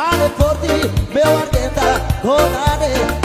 Vale por ti, meu ardenta vontade.